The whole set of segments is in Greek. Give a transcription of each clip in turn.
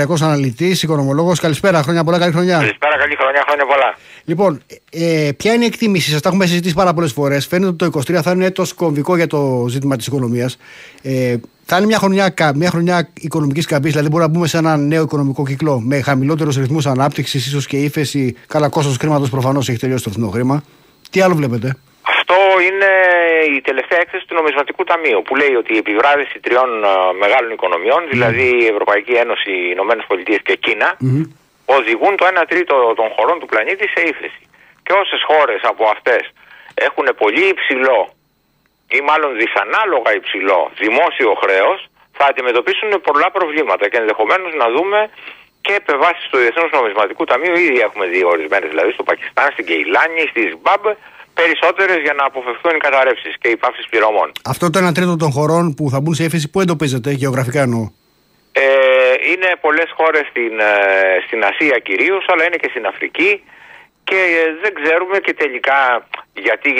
Αυστριακό αναλυτής, οικονομολόγος. Καλησπέρα, χρόνια πολλά, καλή χρονιά. Καλησπέρα, καλή χρονιά, χρόνια πολλά. Λοιπόν, ε, ποια είναι η εκτίμηση σας, τα έχουμε συζητήσει πάρα πολλές φορές. Φαίνεται ότι το 23 θα είναι έτος κομβικό για το ζήτημα της οικονομίας. Ε, θα είναι μια χρονιά, μια χρονιά οικονομικής καμπής, δηλαδή μπορούμε να μπούμε σε ένα νέο οικονομικό κύκλο με χαμηλότερους ρυθμούς ανάπτυξης, ίσως και ύφεση. Καλά, κόστος χρήματο προφανώς έχει τελειώσει το φθηνό χρήμα. Τι άλλο βλέπετε; Αυτό είναι η τελευταία έκθεση του Νομισματικού Ταμείου που λέει ότι η επιβράδυση τριών ε, μεγάλων οικονομιών, δηλαδή η Ευρωπαϊκή Ένωση, οι Ηνωμένες Πολιτείες και Κίνα, οδηγούν το 1 τρίτο των χωρών του πλανήτη σε ύφεση. Και όσες χώρες από αυτές έχουν πολύ υψηλό ή μάλλον δυσανάλογα υψηλό δημόσιο χρέος, θα αντιμετωπίσουν πολλά προβλήματα και ενδεχομένως να δούμε και επεμβάσεις του Διεθνούς Νομισματικού Ταμείου. Ήδη έχουμε δει ορισμένες, δηλαδή στο Πακιστάν, στην Κεϊλάνη, στη Ζιμπάμπε, περισσότερες για να αποφευθούν οι καταρρεύσεις και οι πάυσεις πληρωμών. Αυτό το 1 τρίτο των χωρών που θα μπουν σε ύφεση, πού εντοπίζεται γεωγραφικά εννοώ; Ε, είναι πολλές χώρες στην, ε, στην Ασία κυρίως, αλλά είναι και στην Αφρική και ε, δεν ξέρουμε και τελικά γιατί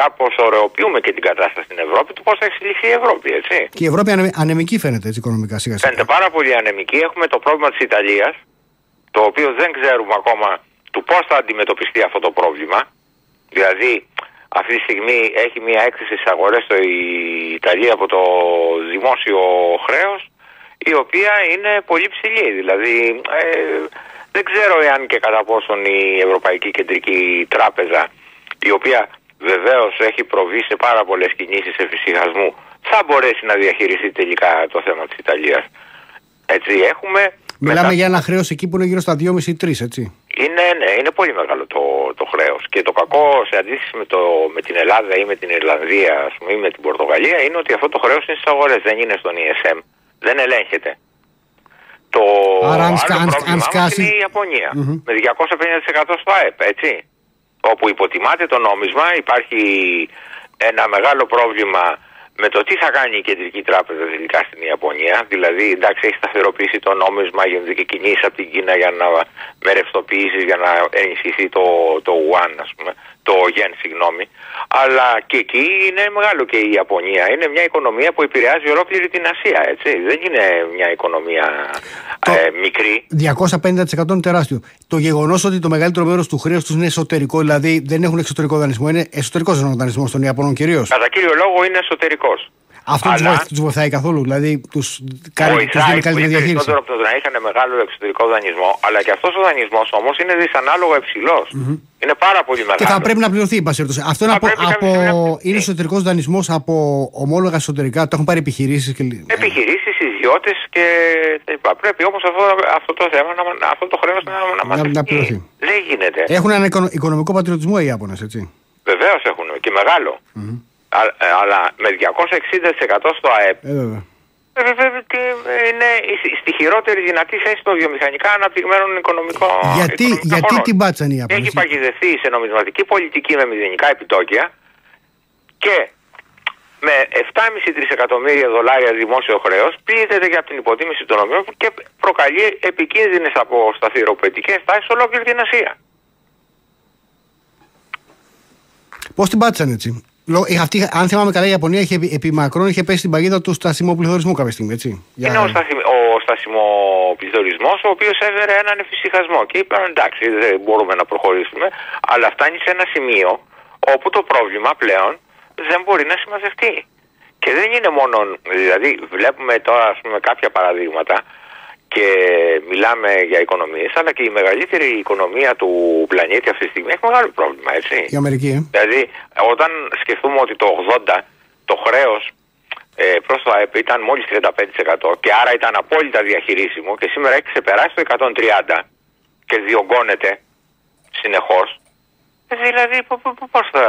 κάπως ωρεοποιούμε και την κατάσταση στην Ευρώπη του πώς θα εξελιχθεί η Ευρώπη, έτσι. Και η Ευρώπη ανεμική φαίνεται έτσι οικονομικά σιγά σιγά. Φαίνεται πάρα πολύ ανεμική. Έχουμε το πρόβλημα της Ιταλίας, το οποίο δεν ξέρουμε ακόμα του πώς θα αντιμετωπιστεί αυτό το πρόβλημα. Δηλαδή, αυτή τη στιγμή έχει μια έκθεση στις αγορές στο Ιταλία από το δημόσιο χρέος, η οποία είναι πολύ ψηλή. Δηλαδή, ε, δεν ξέρω εάν και κατά πόσον η Ευρωπαϊκή Κεντρική Τράπεζα, η οποία βεβαίως έχει προβεί σε πάρα πολλές κινήσεις εφησυχασμού, θα μπορέσει να διαχειριστεί τελικά το θέμα της Ιταλίας. Έτσι έχουμε. Μιλάμε για ένα χρέος εκεί που είναι γύρω στα 2,5 ή 3, έτσι. Είναι, ναι, είναι πολύ μεγάλο το, το χρέος. Και το κακό σε αντίθεση με, το, με την Ελλάδα ή με την Ιρλανδία ας πούμε, ή με την Πορτογαλία είναι ότι αυτό το χρέος είναι στις αγορές, δεν είναι στον ESM. Δεν ελέγχεται. Το Άρα, αν, άλλο αν, πρόβλημά αν μας σκάσει. είναι η Ιαπωνία. Με 250% στο ΑΕΠ, έτσι. Όπου υποτιμάται το νόμισμα, υπάρχει ένα μεγάλο πρόβλημα με το τι θα κάνει η Κεντρική Τράπεζα τελικά στην Ιαπωνία. Δηλαδή, εντάξει, έχει σταθεροποιήσει το νόμισμα, γίνονται και κινήσεις από την Κίνα για να με ρευστοποιήσεις, για να ενισχυθεί το, το Yuan, ας πούμε, το Yen, συγγνώμη. Αλλά και εκεί είναι μεγάλο και η Ιαπωνία. Είναι μια οικονομία που επηρεάζει ολόκληρη την Ασία, έτσι. Δεν είναι μια οικονομία Το- ε, μικρή. 250% είναι τεράστιο. Το γεγονός ότι το μεγαλύτερο μέρος του χρέους τους είναι εσωτερικό, δηλαδή δεν έχουν εξωτερικό δανεισμό, είναι εσωτερικός δανεισμό των Ιαπωνών κυρίως. Κατά κύριο λόγο είναι εσωτερικός. Αυτό τους Αλλά- τους βοηθάει καθόλου, δηλαδή τους κάνει τους Βοηθάει δίνει καλύτερη πολύ διαχείριση. περισσότερο από το να είχαν μεγάλο εξωτερικό δανεισμό, αλλά και αυτός ο δανεισμός όμως είναι δυσανάλογα υψηλός. Είναι πάρα πολύ μεγάλο. Και θα πρέπει να πληρωθεί, εν πάση περιπτώσει. Αυτό είναι Θα από, πρέπει κάποια από, στιγμή να πληρωθεί. είναι εσωτερικός δανεισμός από ομόλογα εσωτερικά, το έχουν πάρει επιχειρήσεις και. Επιχειρήσεις, ιδιώτες και τα λοιπά. Πρέπει όμως αυτό, αυτό το θέμα, να, αυτό το χρέος να, να, Να- να μαζευτεί. πληρωθεί. Δεν γίνεται. Έχουν ένα οικονο- οικονομικό πατριωτισμό οι Ιάπωνες, έτσι. Βεβαίως έχουν και μεγάλο. Α- ε, αλλά με 260% στο ΑΕΠ Ε, βέβαια. ε, βέβαια, και, ε, είναι στη- στη χειρότερη δυνατή θέση των βιομηχανικά αναπτυγμένων οικονομικών Γιατί, οικονομικών γιατί χωρών. την πάτσαν οι Ιάπωνες; Έχει παγιδευτεί σε νομισματική πολιτική με μηδενικά επιτόκια και με 7,5 τρισεκατομμύρια δολάρια δημόσιο χρέος πλήττεται και από την υποτίμηση των νομιών και προκαλεί επικίνδυνες αποσταθεροποιητικές τάσεις σε ολόκληρη την Ασία. Πώς την πάτησαν έτσι; Λο- ε, Αυτή, αν θυμάμαι καλά, η Ιαπωνία είχε, επί- επί μακρόν είχε πέσει στην παγίδα του στασιμοπληθωρισμού κάποια στιγμή, έτσι. Για- Είναι ο, στασιμ, ο στασιμοπληθωρισμό ο οποίος έφερε έναν εφησυχασμό και είπαν εντάξει δεν μπορούμε να προχωρήσουμε αλλά φτάνει σε ένα σημείο όπου το πρόβλημα πλέον δεν μπορεί να συμμαζευτεί. Και δεν είναι μόνο, δηλαδή βλέπουμε τώρα ας πούμε κάποια παραδείγματα και μιλάμε για οικονομίες αλλά και η μεγαλύτερη οικονομία του πλανήτη αυτή τη στιγμή έχει μεγάλο πρόβλημα έτσι. Η Αμερική, ε. Δηλαδή, όταν σκεφτούμε ότι το 80 το χρέος ε, προς το ΑΕΠ ήταν μόλις 35% και άρα ήταν απόλυτα διαχειρίσιμο και σήμερα έχει ξεπεράσει το 130 και διωγγώνεται συνεχώς. Ε, Δηλαδή, πο- πο- πο- πώς θα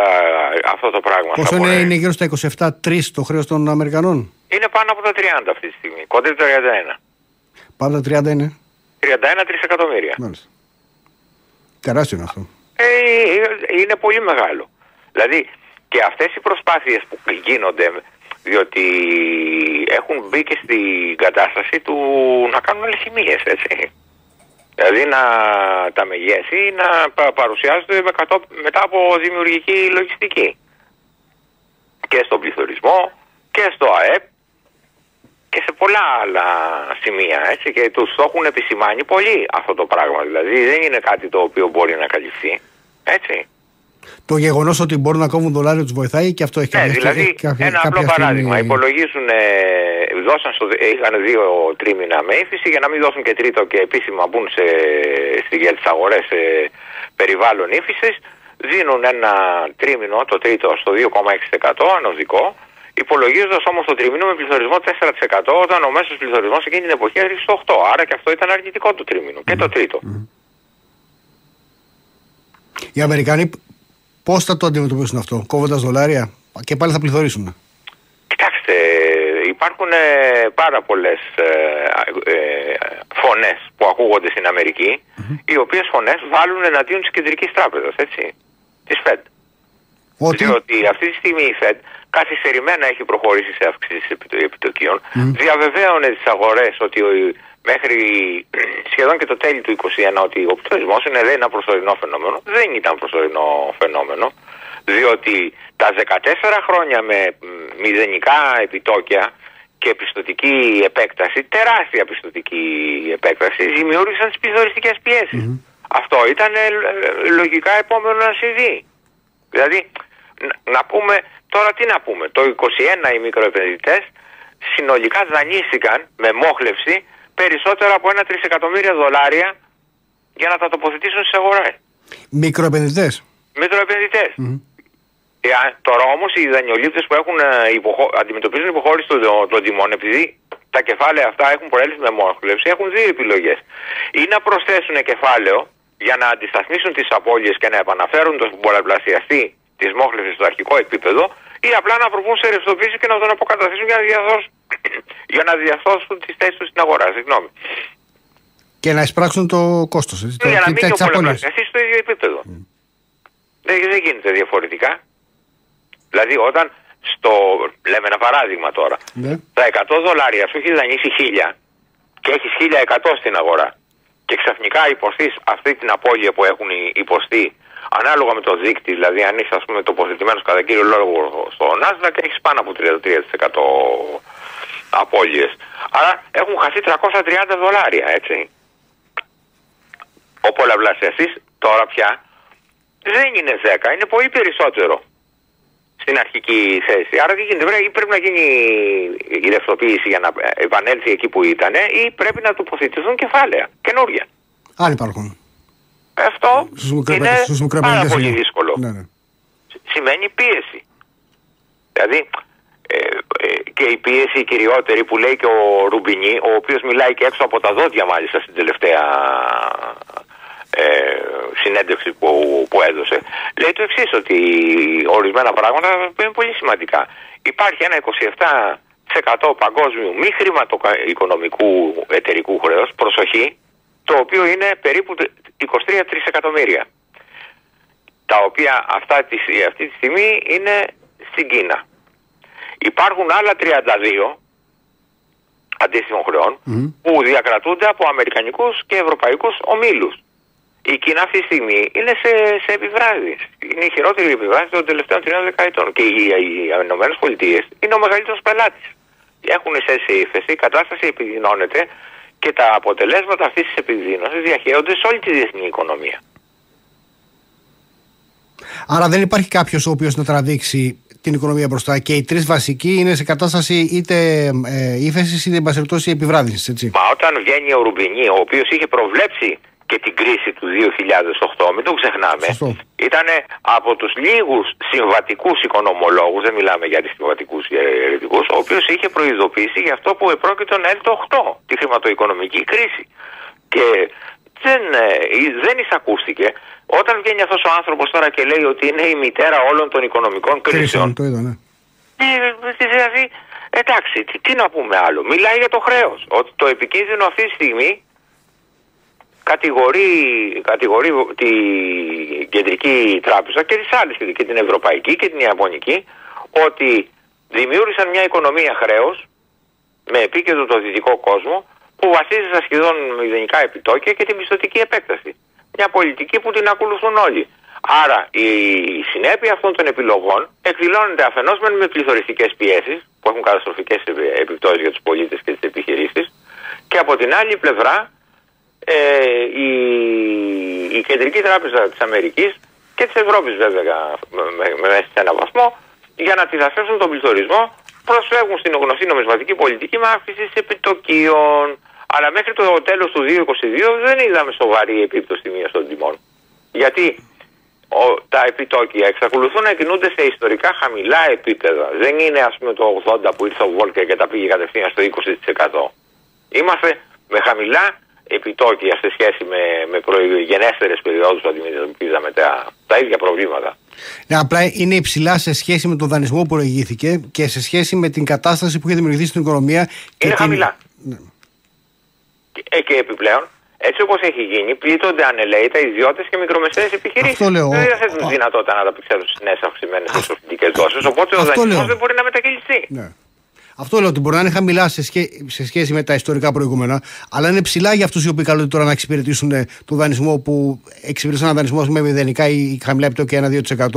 αυτό το πράγμα Πόσο θα είναι, μπορεί. είναι γύρω στα 27-3 το χρέος των Αμερικανών; Είναι πάνω από τα 30 αυτή τη στιγμή, κοντά τα 31. Πάντα 30 είναι. 31 τρισεκατομμύρια. Μάλιστα. Τεράστιο είναι αυτό. Ε, είναι πολύ μεγάλο. Δηλαδή και αυτές οι προσπάθειες που γίνονται διότι έχουν μπει και στην κατάσταση του να κάνουν αλχημίες, έτσι. Δηλαδή να τα μεγέθη να πα- παρουσιάζονται με κατώ- μετά από δημιουργική λογιστική. Και στον πληθωρισμό και στο ΑΕΠ και σε πολλά άλλα σημεία έτσι, και τους το έχουν επισημάνει πολύ αυτό το πράγμα. Δηλαδή δεν είναι κάτι το οποίο μπορεί να καλυφθεί. Έτσι. Το γεγονός ότι μπορούν να κόβουν δολάριο τους βοηθάει και αυτό έχει ναι, Δηλαδή, κάποια, ένα απλό παράδειγμα. Στιγμή... Υπολογίζουν, ε, δώσαν στο, είχαν δύο τρίμηνα με ύφηση για να μην δώσουν και τρίτο και επίσημα μπουν σε, για τι αγορές σε περιβάλλον ύφηση. Δίνουν ένα τρίμηνο, το τρίτο, στο 2,6% ανωδικό Υπολογίζοντας όμως το τρίμηνο με πληθωρισμό 4% όταν ο μέσος πληθωρισμός εκείνη την εποχή έρχεται στο 8%. Άρα και αυτό ήταν αρνητικό το τρίμηνο. Και το τρίτο. Οι Αμερικανοί πώς θα το αντιμετωπίσουν αυτό, κόβοντας δολάρια; Και πάλι θα πληθωρήσουν. Κοιτάξτε, υπάρχουν ε, πάρα πολλές ε, ε, φωνές που ακούγονται στην αμερικη οι οποίες φωνές βάλουν εναντίον της κεντρικής τράπεζας, έτσι, της Fed. Ότι... Διότι αυτή τη στιγμή η Fed καθυστερημένα έχει προχωρήσει σε αύξηση επιτοκίων. Mm. Διαβεβαίωνε τις αγορές ότι μέχρι σχεδόν και το τέλη του 2021 ότι ο πληθωρισμός είναι ένα προσωρινό φαινόμενο. Δεν ήταν προσωρινό φαινόμενο. Διότι τα 14 χρόνια με μηδενικά επιτόκια και πιστοτική επέκταση, τεράστια πιστοτική επέκταση, δημιούργησαν τις πληθωριστικές πιέσεις. Αυτό ήταν ε, λογικά επόμενο να συμβεί. Δηλαδή, να πούμε Τώρα τι να πούμε, το 21 οι μικροεπενδυτές συνολικά δανείστηκαν με μόχλευση περισσότερα από ένα τρισεκατομμύρια δολάρια για να τα τοποθετήσουν στις αγορές. Μικροεπενδυτές. Μικροεπενδυτές. Mm. τώρα όμως οι δανειολήπτες που έχουν ε, υποχω... αντιμετωπίζουν υποχώρηση των, των τιμών επειδή τα κεφάλαια αυτά έχουν προέλθει με μόχλευση έχουν δύο επιλογές. Ή να προσθέσουν κεφάλαιο για να αντισταθμίσουν τις απώλειες και να επαναφέρουν τον πολλαπλασιαστή της μόχλευσης στο αρχικό επίπεδο ή απλά να προβούν σε ρευστοποίηση και να τον αποκαταστήσουν για να διασώσουν, για να διασώσουν τις θέσεις τους στην αγορά. Συγγνώμη. Και να εισπράξουν το κόστος. Ναι, για να μην το πολλαπλασιαστεί στο ίδιο επίπεδο. Mm. Δεν, δεν γίνεται διαφορετικά. Δηλαδή όταν στο, λέμε ένα παράδειγμα τώρα, ναι. τα 100 δολάρια σου έχει δανείσει 1000 και έχεις 1100 στην αγορά και ξαφνικά υποστείς αυτή την απώλεια που έχουν υποστεί ανάλογα με το δίκτυο, δηλαδή αν είσαι ας πούμε τοποθετημένος κατά κύριο λόγο στο Nasdaq έχεις πάνω από 33% απώλειες. Άρα έχουν χαθεί 330 δολάρια έτσι. Ο πολλαπλασιαστής τώρα πια δεν είναι 10, είναι πολύ περισσότερο στην αρχική θέση. Άρα τι γίνεται, πρέπει, πρέπει να γίνει η ρευστοποίηση για να επανέλθει εκεί που ήταν ή πρέπει να τοποθετηθούν κεφάλαια καινούργια. Άλλοι υπάρχουν. Αυτό είναι πάρα πολύ δύσκολο. Ναι, ναι. Σημαίνει πίεση. Δηλαδή ε, ε, και η πίεση η κυριότερη που λέει και ο Ρουμπινί, ο οποίος μιλάει και έξω από τα δόντια μάλιστα στην τελευταία ε, συνέντευξη που, που έδωσε, λέει το εξής ότι ορισμένα πράγματα είναι πολύ σημαντικά. Υπάρχει ένα 27% παγκόσμιου μη χρηματοοικονομικού εταιρικού χρέους, προσοχή, το οποίο είναι περίπου 23 τρισεκατομμύρια. Τα οποία αυτά αυτή τη στιγμή είναι στην Κίνα. Υπάρχουν άλλα 32 αντίστοιχων χρεών που διακρατούνται από αμερικανικούς και ευρωπαϊκούς ομίλους. Η Κίνα αυτή τη στιγμή είναι σε, σε επιβράδυση. Είναι η χειρότερη επιβράδυση των τελευταίων 30 δεκαετών. Και οι, οι ΗΠΑ είναι ο μεγαλύτερος πελάτης. Έχουν σε ύφεση, η κατάσταση επιδεινώνεται και τα αποτελέσματα αυτής της επιδείνωσης διαχέονται σε όλη τη διεθνή οικονομία. Άρα δεν υπάρχει κάποιος ο οποίος να τραβήξει την οικονομία μπροστά και οι τρεις βασικοί είναι σε κατάσταση είτε ε, ύφεσης είτε περιπτώσει επιβράδυνσης, έτσι. Μα όταν βγαίνει ο Ρουμπινί, ο οποίος είχε προβλέψει και την κρίση του 2008, μην το ξεχνάμε, ήταν από τους λίγους συμβατικούς οικονομολόγους, δεν μιλάμε για τις συμβατικούς ερετικούς, ο οποίος είχε προειδοποιήσει για αυτό που επρόκειτο να έρθει το 8, τη χρηματοοικονομική κρίση. Και δεν, ε, δεν εισακούστηκε. Όταν βγαίνει αυτός ο άνθρωπος τώρα και λέει ότι είναι η μητέρα όλων των οικονομικών κρίσεων, το είδα, ναι. Ε, δηλαδή, εντάξει, τι, τι να πούμε άλλο. Μιλάει για το χρέος. Ότι το επικίνδυνο αυτή τη στιγμή κατηγορεί, κατηγορεί την Κεντρική Τράπεζα και τις άλλες και την Ευρωπαϊκή και την Ιαπωνική ότι δημιούργησαν μια οικονομία χρέους με επίκεντρο το δυτικό κόσμο που βασίζεται στα σχεδόν μηδενικά επιτόκια και την πιστοτική επέκταση. Μια πολιτική που την ακολουθούν όλοι. Άρα η συνέπεια αυτών των επιλογών εκδηλώνεται αφενός με πληθωριστικές πιέσεις που που έχουν καταστροφικές επιπτώσεις για τους πολίτες και τις επιχειρήσεις και από την άλλη πλευρά ε, η, η Κεντρική Τράπεζα της Αμερικής και της Ευρώπης βέβαια με, μέσα σε ένα βαθμό για να αντιδράσουν τον πληθωρισμό προσφεύγουν στην γνωστή νομισματική πολιτική με αύξηση επιτοκίων. Αλλά μέχρι το τέλος του 2022 δεν είδαμε σοβαρή επίπτωση στη μίας των τιμών. Γιατί ο, τα επιτόκια εξακολουθούν να κινούνται σε ιστορικά χαμηλά επίπεδα. Δεν είναι ας πούμε το 80 που ήρθε ο Βόλκερ και τα πήγε κατευθείαν στο 20%. Είμαστε με χαμηλά επιτόκια σε σχέση με, με προγενέστερες περιόδους που αντιμετωπίζαμε τα, τα ίδια προβλήματα. Ναι, απλά είναι υψηλά σε σχέση με τον δανεισμό που προηγήθηκε και σε σχέση με την κατάσταση που είχε δημιουργηθεί στην οικονομία. Είναι την... χαμηλά. Ναι. Και, ε, και επιπλέον έτσι όπως έχει γίνει, πλήττονται ανελαίητα ιδιώτες και μικρομεσαίες επιχειρήσεις. Αυτό λέω. Δεν διαθέτουν δυνατότητα να ανταπεξέλθουν στις νέες αυξημένες εξωτερικέ δόσεις. Οπότε ο δανεισμός δεν μπορεί να μετακυλιστεί. Ναι. Αυτό λέω ότι μπορεί να είναι χαμηλά σε, σχέ... σε σχέση με τα ιστορικά προηγούμενα, αλλά είναι ψηλά για αυτούς οι οποίοι καλούνται τώρα να εξυπηρετήσουν ε, το δανεισμό που εξυπηρετήσαν ένα δανεισμό με μηδενικά ή χαμηλά επιτόκια 1-2%,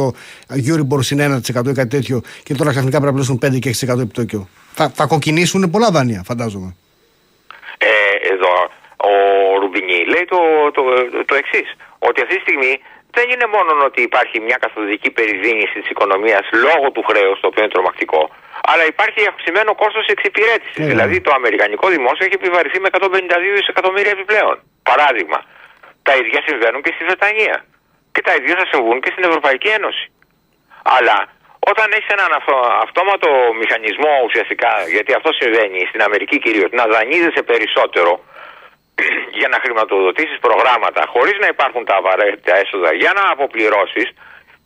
Euribor συν 1% ή κάτι τέτοιο, και τώρα ξαφνικά πρέπει να πληρώσουν 5 και 6% επιτόκιο. Θα, θα κοκκινήσουν πολλά δάνεια, φαντάζομαι. Ε, εδώ ο Ρουμπινί λέει το, το, το, το εξής. Ότι αυτή τη στιγμή δεν είναι μόνο ότι υπάρχει μια καθοδική περιδίνηση της οικονομίας λόγω του χρέους, το οποίο είναι τρομακτικό, αλλά υπάρχει αυξημένο κόστος εξυπηρέτησης. Yeah. Δηλαδή το Αμερικανικό δημόσιο έχει επιβαρηθεί με 152 δισεκατομμύρια επιπλέον. Παράδειγμα. Τα ίδια συμβαίνουν και στη Βρετανία. Και τα ίδια θα συμβούν και στην Ευρωπαϊκή Ένωση. Αλλά όταν έχεις έναν αυτόματο μηχανισμό ουσιαστικά, γιατί αυτό συμβαίνει στην Αμερική κυρίως, να δανείζεσαι περισσότερο για να χρηματοδοτήσεις προγράμματα χωρίς να υπάρχουν τα απαραίτητα έσοδα για να αποπληρώσεις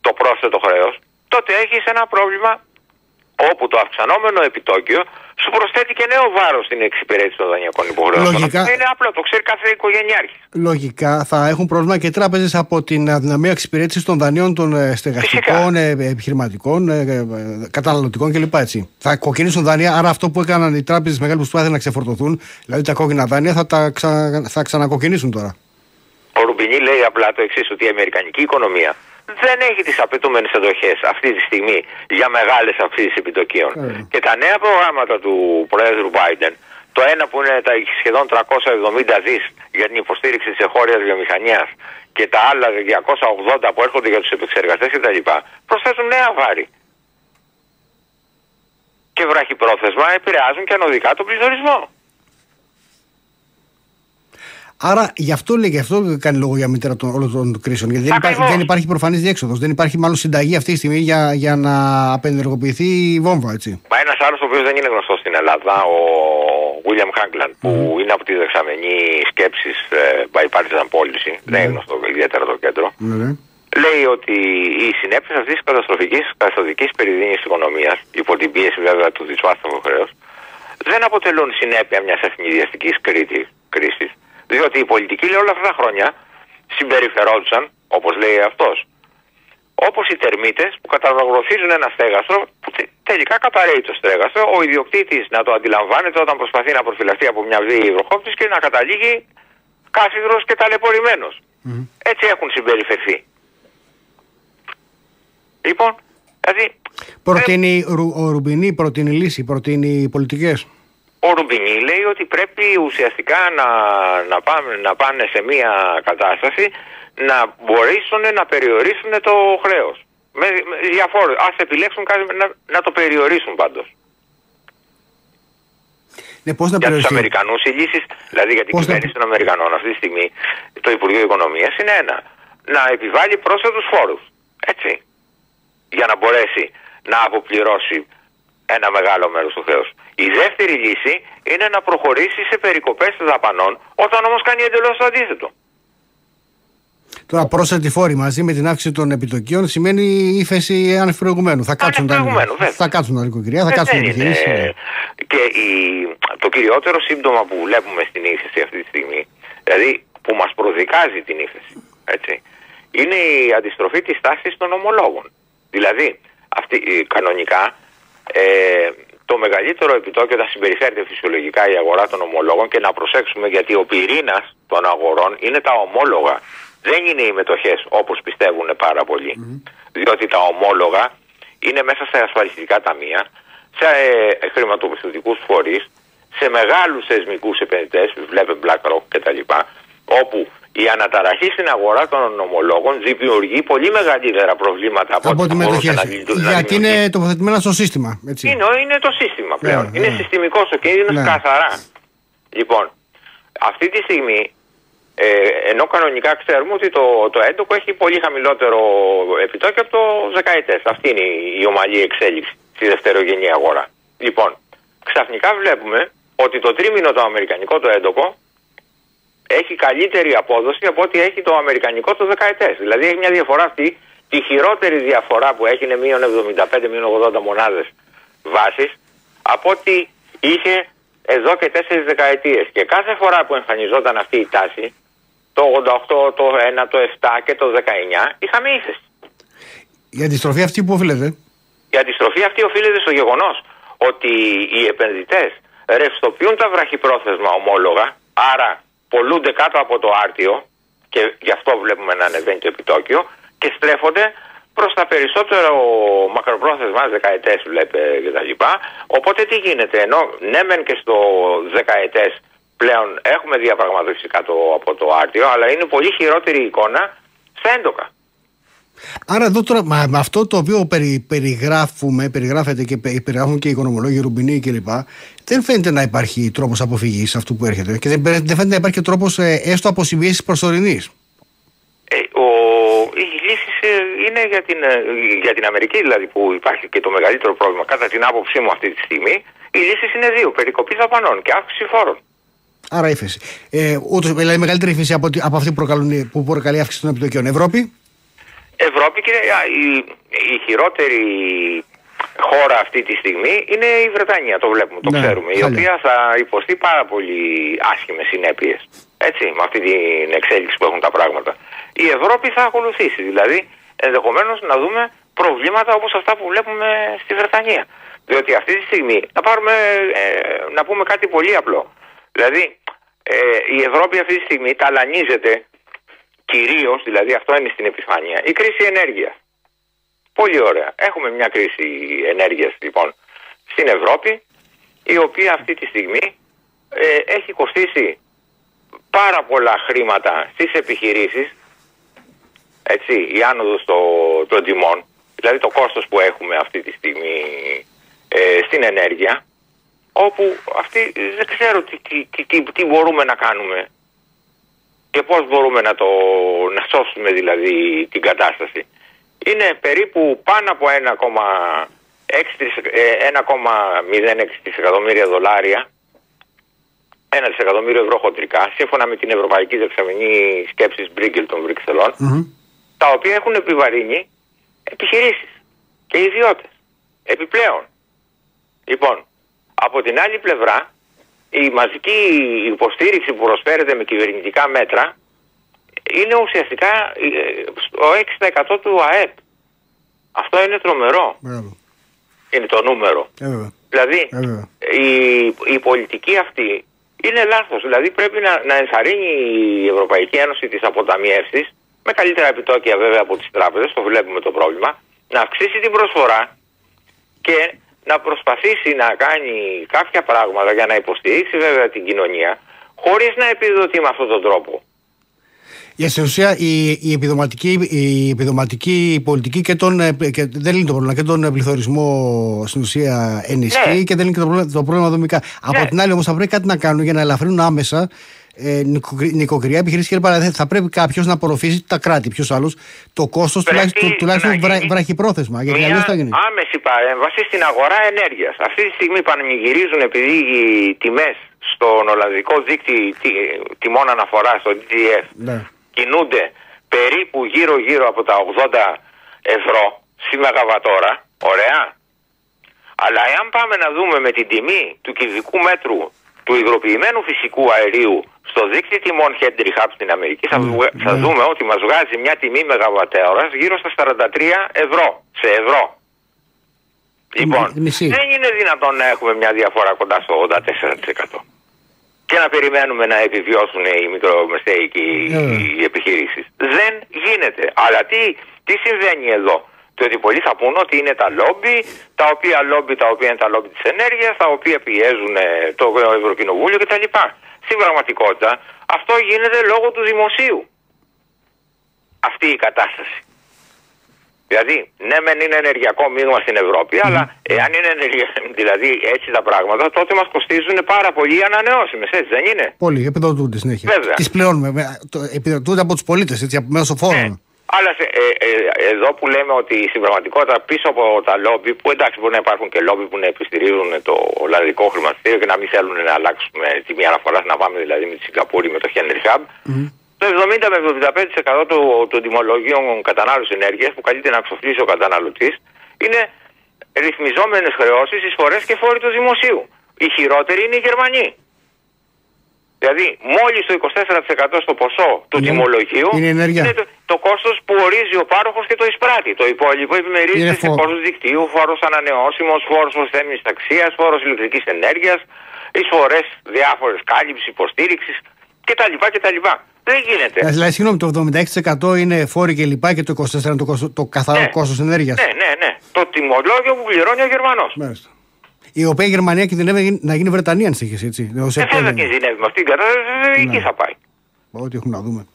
το πρόσθετο χρέος, τότε έχεις ένα πρόβλημα όπου το αυξανόμενο επιτόκιο σου προσθέτει και νέο βάρος στην εξυπηρέτηση των δανειακών υποχρεώσεων. Λογικά, είναι απλό, το ξέρει κάθε οικογενειάρχης. Λογικά θα έχουν πρόβλημα και τράπεζες από την αδυναμία εξυπηρέτησης των δανείων των ε, στεγαστικών, ε, επιχειρηματικών, ε, καταναλωτικών κλπ. Έτσι. Θα κοκκινήσουν δάνεια, άρα αυτό που έκαναν οι τράπεζες μεγάλη προσπάθεια να ξεφορτωθούν, δηλαδή τα κόκκινα δάνεια, θα τα ξα... θα ξανακοκκινήσουν τώρα. Ο Ρουμπινί λέει απλά το εξής, ότι η Αμερικανική οικονομία δεν έχει τις απαιτούμενες εντοχές αυτή τη στιγμή για μεγάλες αυξήσεις επιτοκίων. Mm. Και τα νέα προγράμματα του Πρόεδρου Biden, το ένα που είναι τα σχεδόν 370 δις για την υποστήριξη της εχώριας βιομηχανίας και τα άλλα 280 που έρχονται για τους επεξεργαστές κτλ. προσθέτουν νέα βάρη. Και βραχυπρόθεσμα επηρεάζουν και ανωδικά τον πληθωρισμό. Άρα γι' αυτό λέει, γι' αυτό κάνει λόγο για μητέρα των όλων των κρίσεων. Γιατί δεν υπάρχει, δεν υπάρχει προφανής διέξοδος. Δεν υπάρχει μάλλον συνταγή αυτή τη στιγμή για, για να απενεργοποιηθεί η βόμβα, έτσι. Μα ένας άλλος ο οποίος δεν είναι γνωστός στην Ελλάδα, ο William Hagland, που είναι από τη δεξαμενή σκέψη ε, bipartisan policy, mm. δεν είναι γνωστό ιδιαίτερα το κέντρο. Mm. Λέει ότι οι συνέπειες αυτής της καταστροφική καθοδική περιδίνης οικονομίας, υπό την πίεση βέβαια του δυσβάστατου χρέους, δεν αποτελούν συνέπεια μιας εθνικιστική κρίση, διότι οι πολιτικοί λέει όλα αυτά τα χρόνια συμπεριφερόντουσαν, όπως λέει αυτός, όπως οι τερμίτες που καταγραφίζουν ένα στέγαστρο που τελικά καταραίει το στέγαστρο, ο ιδιοκτήτης να το αντιλαμβάνεται όταν προσπαθεί να προφυλαχθεί από μια βίαιη βροχόπτηση και να καταλήγει κάθιδρος και ταλαιπωρημένος. Mm. Έτσι έχουν συμπεριφερθεί. Λοιπόν, δηλαδή. Προτείνει, ε, ο Ρουμπινί προτείνει λύση, προτείνει πολιτικές. Ο Ρουμπινί λέει ότι πρέπει ουσιαστικά να, να, πάμε, να πάνε σε μια κατάσταση να μπορέσουν να περιορίσουν το χρέος. Με, με διαφόρους. Ας επιλέξουν κάτι, να, να το περιορίσουν πάντως. Ναι, πώς να για τους Αμερικανούς οι λύσεις, δηλαδή για την κυβέρνηση να... των Αμερικανών αυτή τη στιγμή, το Υπουργείο Οικονομίας είναι ένα. Να επιβάλλει πρόσθετους φόρους. Έτσι. Για να μπορέσει να αποπληρώσει ένα μεγάλο μέρος του χρέους. Η δεύτερη λύση είναι να προχωρήσει σε περικοπές δαπανών, όταν όμως κάνει εντελώς το αντίθετο. Τώρα πρόσθετη φόρη μαζί με την αύξηση των επιτοκίων σημαίνει ύφεση ανευπροηγουμένου. Θα κάτσουν τα Θα κάτσουν τα νοικοκυριά, θα κάτσουν τα επιχειρήσεις. Και η, το κυριότερο σύμπτωμα που βλέπουμε στην ύφεση αυτή τη στιγμή, δηλαδή που μας προδικάζει την ύφεση, έτσι, είναι η αντιστροφή της τάσης των ομολόγων. Δηλαδή, αυτή, κανονικά, ε, το μεγαλύτερο επιτόκιο θα συμπεριφέρεται φυσιολογικά η αγορά των ομολόγων και να προσέξουμε γιατί ο πυρήνας των αγορών είναι τα ομόλογα. Δεν είναι οι μετοχές όπως πιστεύουν πάρα πολλοί. Διότι τα ομόλογα είναι μέσα στα ασφαλιστικά ταμεία, σε ε, χρηματοπιστωτικούς φορείς, σε μεγάλους θεσμικούς επενδυτές, βλέπε BlackRock κτλ. Όπου η αναταραχή στην αγορά των ομολόγων δημιουργεί πολύ μεγαλύτερα προβλήματα από, Από ό,τι τη θα μετοχή. μπορούσε να λειτου- να Γιατί δημιουργήσει. είναι τοποθετημένα στο σύστημα. Έτσι. Είναι, είναι το σύστημα πλέον. Ναι, είναι ναι. συστημικός ο κίνδυνος Ναι. καθαρά. Λοιπόν, αυτή τη στιγμή, ε, ενώ κανονικά ξέρουμε ότι το, το έντοκο έχει πολύ χαμηλότερο επιτόκιο από το δεκαετές. Αυτή είναι η, η ομαλή εξέλιξη στη δευτερογενή αγορά. Λοιπόν, ξαφνικά βλέπουμε ότι το τρίμηνο το αμερικανικό το έντοκο έχει καλύτερη απόδοση από ό,τι έχει το αμερικανικό το δεκαετές. Δηλαδή έχει μια διαφορά αυτή, τη χειρότερη διαφορά που έχει είναι μείον 75, μείον 80 μονάδες βάσης, από ό,τι είχε εδώ και τέσσερις δεκαετίες. Και κάθε φορά που εμφανιζόταν αυτή η τάση, το 88, το 1, το 7 και το 19, είχαμε ύφεση. Η αντιστροφή αυτή που οφείλεται; Η αντιστροφή αυτή οφείλεται στο γεγονός ότι οι επενδυτές ρευστοποιούν τα βραχυπρόθεσμα ομόλογα, άρα πολλούνται κάτω από το άρτιο και γι' αυτό βλέπουμε να ανεβαίνει το επιτόκιο και στρέφονται προς τα περισσότερο μακροπρόθεσμα, δεκαετές βλέπε κτλ. Οπότε τι γίνεται, ενώ ναι μεν και στο δεκαετές πλέον έχουμε διαπραγματεύσει κάτω από το άρτιο, αλλά είναι πολύ χειρότερη η εικόνα στα έντοκα. Άρα εδώ τώρα, μα, με αυτό το οποίο περι, περιγράφουμε, περιγράφεται και πε- περιγράφουν και οι οικονομολόγοι, Ρουμπινί κλπ. Δεν φαίνεται να υπάρχει τρόπος αποφυγής αυτού που έρχεται. Και δεν, δεν φαίνεται να υπάρχει τρόπος έστω αποσυμβίεσης προσωρινή. Ε, ο, οι λύσει είναι για την, ε, για την Αμερική, δηλαδή που υπάρχει και το μεγαλύτερο πρόβλημα, κατά την άποψή μου αυτή τη στιγμή. Οι λύσεις είναι δύο: περικοπή δαπανών και αύξηση φόρων. Άρα ύφεση. Ε, ούτως, δηλαδή μεγαλύτερη ύφεση από, ότι- από αυτή που προκαλούν- που προκαλεί αύξηση των επιτοκίων. Ευρώπη; Ευρώπη και α, η, η χειρότερη χώρα αυτή τη στιγμή είναι η Βρετανία, το βλέπουμε, το Ναι, ξέρουμε, η χάλια. οποία θα υποστεί πάρα πολύ άσχημες συνέπειες, έτσι, με αυτή την εξέλιξη που έχουν τα πράγματα. Η Ευρώπη θα ακολουθήσει, δηλαδή ενδεχομένως να δούμε προβλήματα όπως αυτά που βλέπουμε στη Βρετανία. Διότι αυτή τη στιγμή, να, πάρουμε, ε, να πούμε κάτι πολύ απλό, δηλαδή ε, η Ευρώπη αυτή τη στιγμή ταλανίζεται κυρίως, δηλαδή αυτό είναι στην επιφάνεια, η κρίση ενέργειας. Πολύ ωραία. Έχουμε μια κρίση ενέργειας λοιπόν στην Ευρώπη η οποία αυτή τη στιγμή ε, έχει κοστίσει πάρα πολλά χρήματα στις επιχειρήσεις έτσι, η άνοδος το- των τιμών δηλαδή το κόστος που έχουμε αυτή τη στιγμή ε, στην ενέργεια όπου αυτή δεν ξέρω τι, τι, τι, τι, τι μπορούμε να κάνουμε και πώς μπορούμε να, το, να σώσουμε δηλαδή την κατάσταση. Είναι περίπου πάνω από 1,6 δισεκ- ε, 1,06 δισεκατομμύρια δολάρια, 1 δισεκατομμύριο ευρώ χοντρικά, σύμφωνα με την Ευρωπαϊκή Δεξαμενή Σκέψης Μπρίγκελ των βρυξελων Μμμ. τα οποία έχουν επιβαρύνει επιχειρήσεις και ιδιώτες. Επιπλέον. Λοιπόν, από την άλλη πλευρά, η μαζική υποστήριξη που προσφέρεται με κυβερνητικά μέτρα είναι ουσιαστικά ε, στο 6% του ΑΕΠ. Αυτό είναι τρομερό. Μπράβο. Είναι το νούμερο. Ε, βέβαια. Δηλαδή, Ε, βέβαια. η, η πολιτική αυτή είναι λάθος. Δηλαδή πρέπει να, να ενθαρρύνει η Ευρωπαϊκή Ένωση τις αποταμιεύσεις με καλύτερα επιτόκια βέβαια από τις τράπεζες, το βλέπουμε το πρόβλημα, να αυξήσει την προσφορά και να προσπαθήσει να κάνει κάποια πράγματα για να υποστηρίξει βέβαια την κοινωνία χωρίς να επιδοτεί με αυτόν τον τρόπο. Για στην ουσία η, η, επιδοματική, η επιδοματική πολιτική και, τον, ε, και δεν λύνει το πρόβλημα και τον πληθωρισμό στην ουσία ενισχύει Ναι. και δεν λύνει και το πρόβλημα, το πρόβλημα δομικά. Από την άλλη όμως θα πρέπει κάτι να κάνουν για να ελαφρύνουν άμεσα ε, νοικοκυριά, νοικοκυριά επιχειρήσεις κλπ. Δηλαδή θα πρέπει κάποιος να απορροφήσει τα κράτη, ποιος άλλος, το κόστος Πρέπει τουλάχιστον, του- τουλάχιστον να βρα, γίνει βραχυπρόθεσμα. Γιατί αλλιώς θα γίνει. άμεση παρέμβαση στην αγορά ενέργειας. Αυτή τη στιγμή πανηγυρίζουν επειδή οι τιμές στον Ολλανδικό δίκτυο τι- τιμών αναφοράς, στο DTF, Ναι. Κινούνται περίπου γύρω-γύρω από τα 80 ευρώ στη μεγαβατόρα. Ωραία. Αλλά εάν πάμε να δούμε με την τιμή του κυβικού μέτρου του υγροποιημένου φυσικού αερίου στο δίκτυο τιμών Henry Hub στην Αμερική θα, βγα- θα ναι. δούμε ότι μας βγάζει μια τιμή μεγαβατόρας γύρω στα 43 ευρώ σε ευρώ. Λοιπόν, μισή. δεν είναι δυνατόν να έχουμε μια διαφορά κοντά στο 84% και να περιμένουμε να επιβιώσουν οι μικρομεσαίοι και οι, Ε. οι επιχειρήσεις. Δεν γίνεται. Αλλά τι, τι συμβαίνει εδώ; Διότι πολλοί θα πούνε ότι είναι τα λόμπι, τα οποία λόμπι τα οποία είναι τα λόμπι της ενέργειας, τα οποία πιέζουν το Ευρωκοινοβούλιο κτλ. Στην πραγματικότητα αυτό γίνεται λόγω του δημοσίου. Αυτή η κατάσταση. Δηλαδή, ναι, μεν είναι ενεργειακό μείγμα στην Ευρώπη, αλλά εάν είναι ενεργειακό, δηλαδή έτσι τα πράγματα, τότε μας κοστίζουν πάρα πολύ οι ανανεώσιμες, έτσι δεν είναι; Πολύ, επιδοτούνται συνέχεια. Βέβαια. Τις πληρώνουμε. Επιδοτούνται από τους πολίτες, έτσι, μέσω φόρων. Ναι. Αλλά σε, ε, ε, εδώ που λέμε ότι στην πραγματικότητα πίσω από τα λόμπι, που εντάξει μπορεί να υπάρχουν και λόμπι που να επιστηρίζουν το Ολλανδικό χρηματιστήριο και να μην θέλουν να αλλάξουμε τιμή αναφορά, να πάμε δηλαδή με τη Σιγκαπούρη με το Henry Hub, mm. Το 70 με 75% των το τιμολογίων κατανάλωσης ενέργειας που καλείται να εξοφλήσει ο καταναλωτής είναι ρυθμιζόμενες χρεώσεις, εισφορές και φόροι του δημοσίου. Οι χειρότεροι είναι οι Γερμανοί. Δηλαδή, μόλις το 24% στο ποσό του είναι, τιμολογίου είναι, είναι το, το κόστος που ορίζει ο πάροχος και το εισπράττει. Το υπόλοιπο επιμερίζεται σε κόστο δικτύου, φόρο ανανεώσιμος, φόρο προσθέμενη αξία, φόρο ηλεκτρικής ενέργειας, εισφορές διάφορες κάλυψης, υποστήριξης κτλ. κτλ. Δεν γίνεται. Δηλαδή, συγγνώμη, το 76% είναι φόροι και λοιπά και το 24% είναι το, κόστο, το καθαρό ναι. κόστος ενέργειας. Ναι, ναι, ναι. Το τιμολόγιο που πληρώνει ο Γερμανός. Η οποία η Γερμανία κινδυνεύει να γίνει Βρετανίας, αν έτσι. Δεν θα κινδυνεύει με αυτήν την κατάσταση, εκεί θα πάει. Ό,τι έχουμε να δούμε.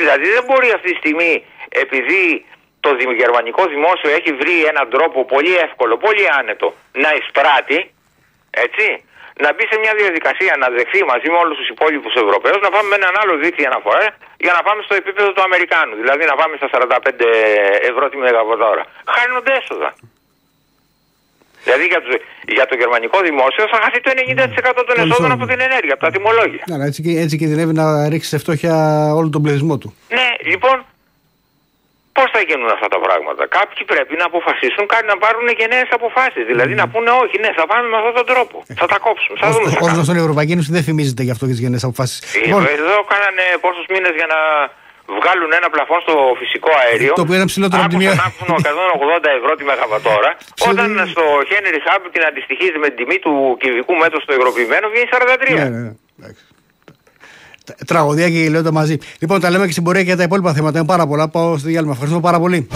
Δηλαδή δεν μπορεί αυτή τη στιγμή, επειδή το γερμανικό δημόσιο έχει βρει έναν τρόπο πολύ εύκολο, πολύ άνετο να εισπράττει, έτσι, να μπει σε μια διαδικασία να δεχθεί μαζί με όλους τους υπόλοιπους Ευρωπαίους να πάμε με έναν άλλο δίκτυο αναφορά για να πάμε στο επίπεδο του Αμερικάνου. Δηλαδή να πάμε στα 45 ευρώ τη μεγαβατόρα. Χάνονται έσοδα. Δηλαδή για το, για το γερμανικό δημόσιο θα χαθεί το 90% των εσόδων από την ενέργεια, από τα τιμολόγια. Ναι, έτσι, έτσι κινδυνεύει να ρίξει σε φτώχεια όλο τον πληθυσμό του. Ναι, λοιπόν, πώς θα γίνουν αυτά τα πράγματα; Κάποιοι πρέπει να αποφασίσουν κάτι να πάρουν γενναίε αποφάσεις. Δηλαδή mm. να πούνε όχι, ναι, θα πάμε με αυτόν τον τρόπο. Ε, θα τα κόψουμε. Θα δούμε. Όσο στον Ευρωπαϊκή Ένωση δεν φημίζεται γι' αυτό και τις γενναίες αποφάσεις. Ε, λοιπόν, εδώ κάνανε πόσους μήνες για να βγάλουν ένα πλαφόν στο φυσικό αέριο. Το οποίο είναι ψηλότερο από τη μία. 180 ευρώ τη μεγαβατόρα. όταν στο Henry Hub την αντιστοιχίζει με την τιμή του κυβικού μέτρου στο υγροποιημένο βγαίνει 43. Ναι, ναι, ναι. Τραγωδία και γελιότητα μαζί. Λοιπόν, τα λέμε και στην πορεία και τα υπόλοιπα θέματα. Είναι πάρα πολλά. Πάω στο διάλειμμα. Ευχαριστώ πάρα πολύ.